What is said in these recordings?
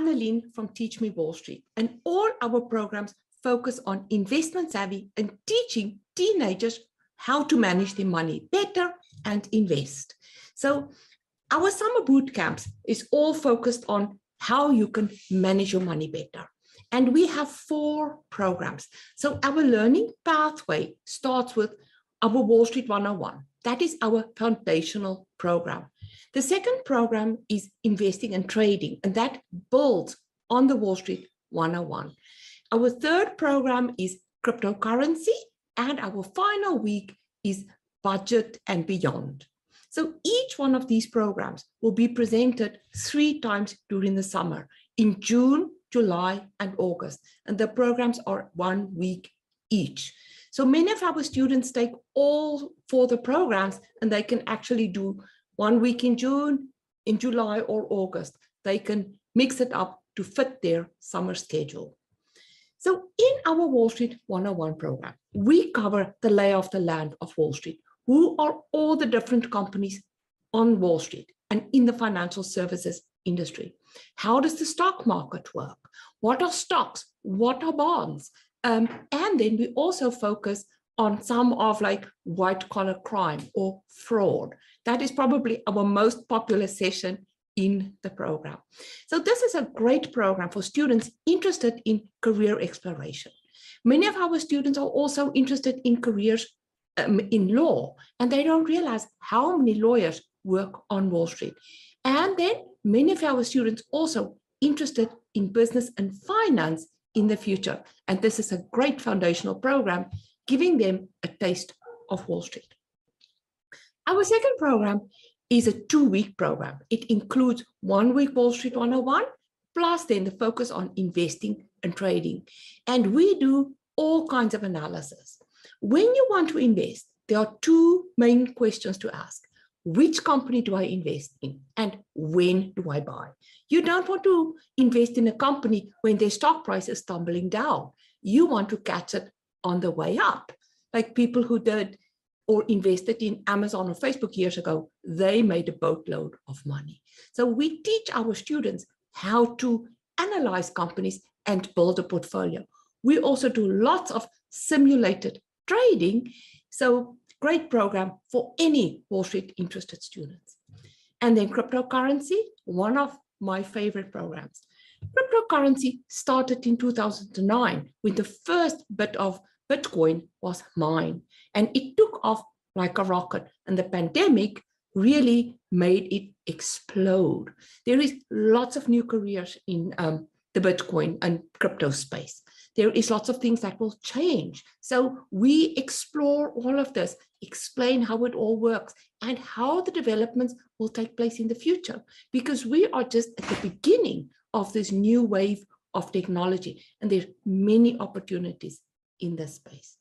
Annalyn from Teach Me Wall Street, and all our programs focus on investment savvy and teaching teenagers how to manage their money better and invest. So our summer boot camps is all focused on how you can manage your money better. And we have four programs. So our learning pathway starts with our Wall Street 101. That is our foundational program. The second program is investing and trading, and that builds on the Wall Street 101. Our third program is cryptocurrency, and our final week is budget and beyond. So each one of these programs will be presented three times during the summer in June, July, and August. And the programs are one week each. So many of our students take all four the programs and they can actually do one week in June, in July or August. They can mix it up to fit their summer schedule. So in our Wall Street 101 program, we cover the lay of the land of Wall Street. Who are all the different companies on Wall Street and in the financial services industry? How does the stock market work? What are stocks? What are bonds? Um, and then we also focus on some of like white collar crime or fraud. That is probably our most popular session in the program. So this is a great program for students interested in career exploration. Many of our students are also interested in careers um, in law, and they don't realize how many lawyers work on Wall Street. And then many of our students also interested in business and finance in the future. And this is a great foundational program, giving them a taste of Wall Street. Our second program is a two-week program. It includes one week Wall Street 101, plus then the focus on investing and trading. And we do all kinds of analysis. When you want to invest, there are two main questions to ask. Which company do I invest in and when do I buy? You don't want to invest in a company when their stock price is tumbling down. You want to catch it on the way up. Like people who did or invested in Amazon or Facebook years ago, they made a boatload of money. So we teach our students how to analyze companies and build a portfolio. We also do lots of simulated trading. So great program for any Wall Street interested students. And then cryptocurrency, one of my favorite programs. Cryptocurrency started in 2009 when the first bit of Bitcoin was mined and it took off like a rocket and the pandemic really made it explode. There is lots of new careers in um, the Bitcoin and crypto space there is lots of things that will change. So we explore all of this, explain how it all works and how the developments will take place in the future, because we are just at the beginning of this new wave of technology and there's many opportunities in this space.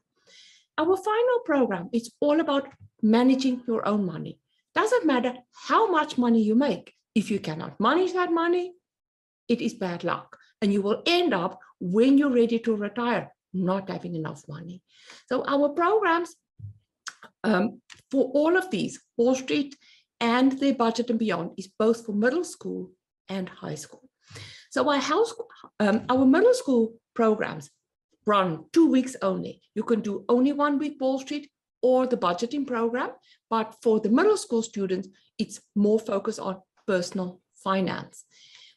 Our final program is all about managing your own money. Doesn't matter how much money you make. If you cannot manage that money, it is bad luck and you will end up when you're ready to retire, not having enough money. So our programs um, for all of these, Wall Street and the budget and beyond is both for middle school and high school. So our, house, um, our middle school programs run two weeks only. You can do only one week Wall Street or the budgeting program, but for the middle school students, it's more focused on personal finance.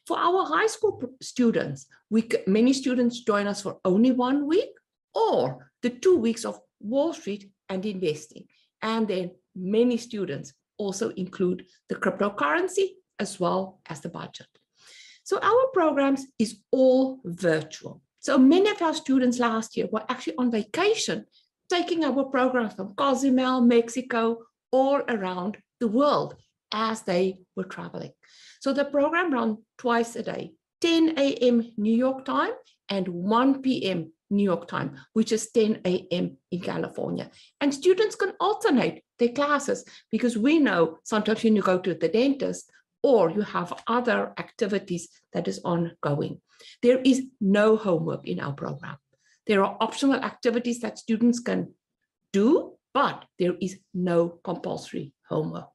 For our high school students, we, many students join us for only one week or the two weeks of Wall Street and investing. And then many students also include the cryptocurrency as well as the budget. So our programs is all virtual. So many of our students last year were actually on vacation, taking our programs from Cozumel, Mexico, all around the world as they were traveling. So the program runs twice a day, 10 a.m. New York time and 1 p.m. New York time, which is 10 a.m. in California. And students can alternate their classes because we know sometimes when you go to the dentist or you have other activities that is ongoing. There is no homework in our program. There are optional activities that students can do, but there is no compulsory homework.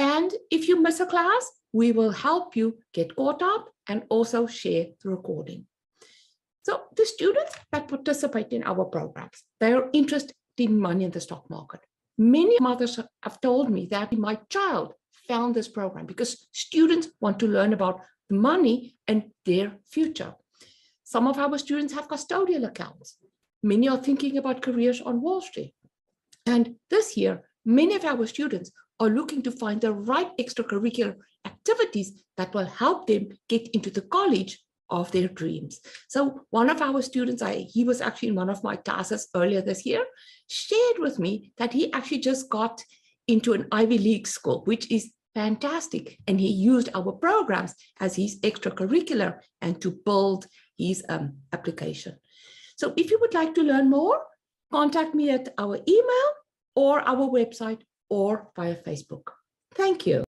And if you miss a class, we will help you get caught up and also share the recording. So the students that participate in our programs, they're interested in money in the stock market. Many mothers have told me that my child found this program because students want to learn about the money and their future. Some of our students have custodial accounts. Many are thinking about careers on Wall Street. And this year, many of our students are looking to find the right extracurricular activities that will help them get into the college of their dreams. So one of our students, I, he was actually in one of my classes earlier this year, shared with me that he actually just got into an Ivy League school, which is fantastic. And he used our programs as his extracurricular and to build his um, application. So if you would like to learn more, contact me at our email or our website or via Facebook. Thank you.